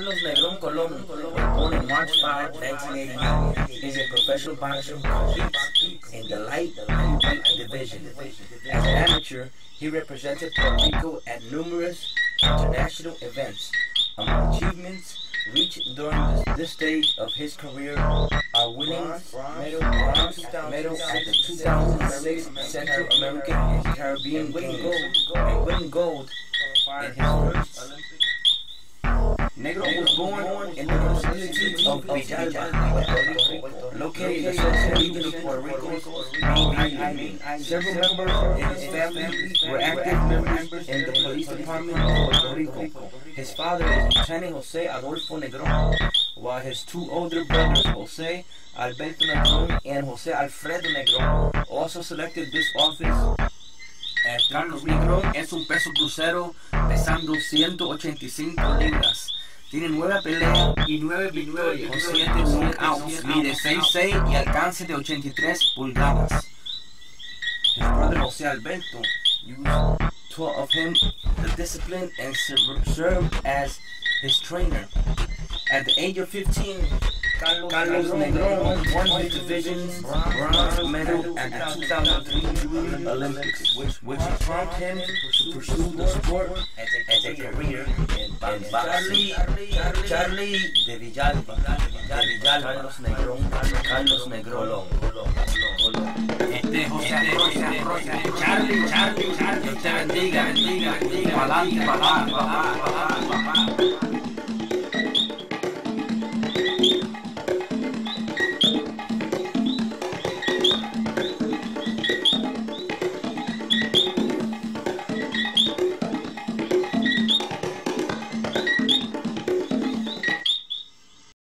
Carlos Negron Colon, born on March 5, 1989, is a professional boxer who competes in the light heavyweight division. As an amateur, he represented Puerto Rico at numerous international events. Among achievements reached during this, this stage of his career are winning medal, bronze medal at the 2006 Central American and Caribbean Games gold and winning gold in his first Negron was born in the municipality of Villalba, located in the central region of Puerto Rico. Several members in his family were active members in the police department of Puerto Rico. His father is Lieutenant Jose Adolfo Negron, while his two older brothers, Jose Alberto Negron and Jose Alfredo Negron, also selected this office Carlos Negron es un peso crucero pesando 185 libras. Tiene nueve peleas y nueve victorias con siete knockouts. Mide 6'6 y alcance de 83 pulgadas. His brother Jose Alberto used taught of him the discipline and served as his trainer. At the age of 15, Carlos Negron won his division's bronze medal at the 2003 Olympics, which, which prompted him to pursue the sport as a career Charlie, Charlie, Charlie, Charlie de Villalba, de Villalba, Carlos Negrón, Carlos Negrón, este José, Charlie, Charlie, Charlie, Dios te bendiga, bendiga, bendiga, para adelante, para adelante, para.